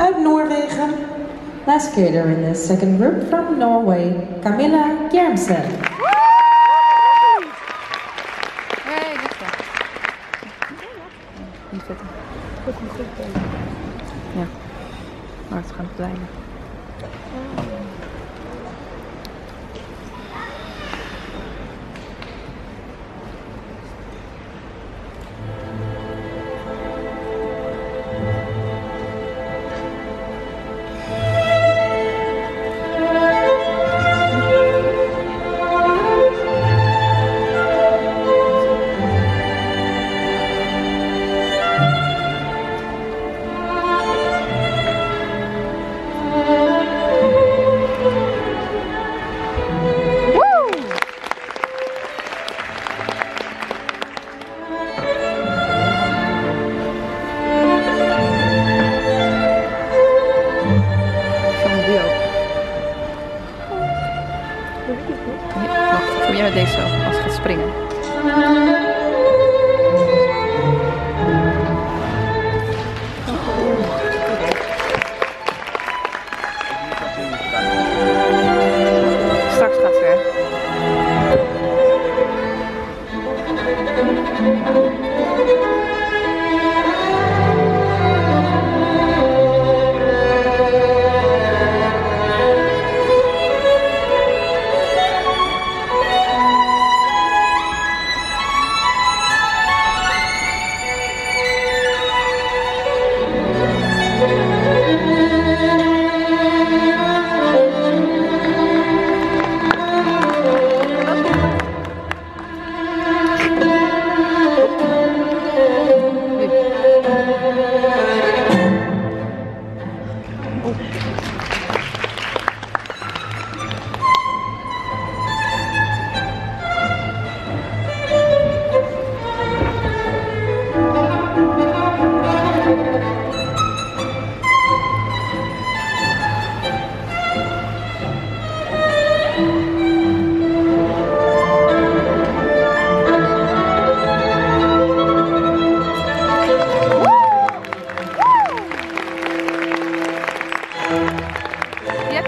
uit Noorwegen. Last skater in the second group from Norway, Camilla Gjermsen. Hey, is vetten. Ja. Maar het gaat kleiner. Van Jij met deze als gaat springen.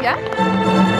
Yeah?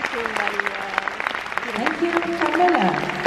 Thank you, Camilla.